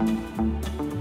うん。